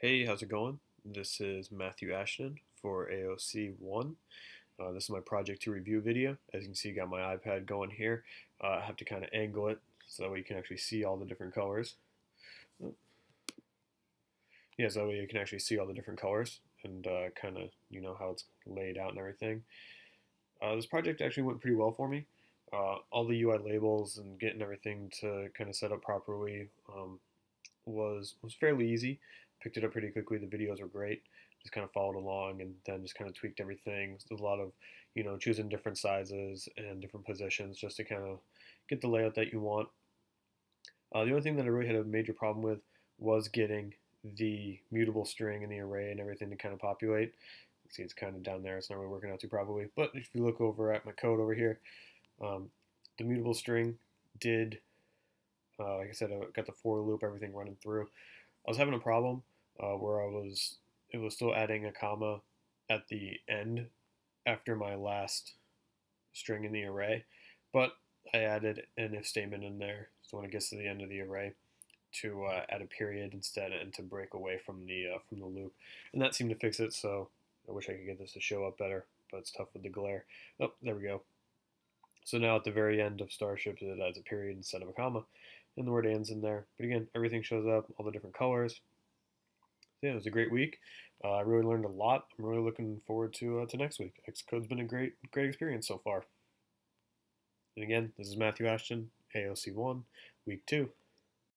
Hey, how's it going? This is Matthew Ashton for AOC 1. Uh, this is my project to review video. As you can see, I got my iPad going here. Uh, I have to kind of angle it so that way you can actually see all the different colors. Yeah, so that way you can actually see all the different colors and uh, kind of, you know, how it's laid out and everything. Uh, this project actually went pretty well for me. Uh, all the UI labels and getting everything to kind of set up properly um, was was fairly easy picked it up pretty quickly. The videos were great. Just kind of followed along and then just kind of tweaked everything. A lot of, you know, choosing different sizes and different positions just to kind of get the layout that you want. Uh, the only thing that I really had a major problem with was getting the mutable string and the array and everything to kind of populate. See, it's kind of down there. It's not really working out too properly. But if you look over at my code over here, um, the mutable string did, uh, like I said, I got the for loop, everything running through. I was having a problem uh, where I was it was still adding a comma at the end after my last string in the array, but I added an if statement in there so when it gets to the end of the array to uh, add a period instead and to break away from the uh, from the loop, and that seemed to fix it. So I wish I could get this to show up better, but it's tough with the glare. Oh, there we go. So now at the very end of Starship, it adds a period instead of a comma, and the word ends in there. But again, everything shows up, all the different colors. So yeah, it was a great week. Uh, I really learned a lot. I'm really looking forward to uh, to next week. Xcode's been a great great experience so far. And again, this is Matthew Ashton, AOC1, week two.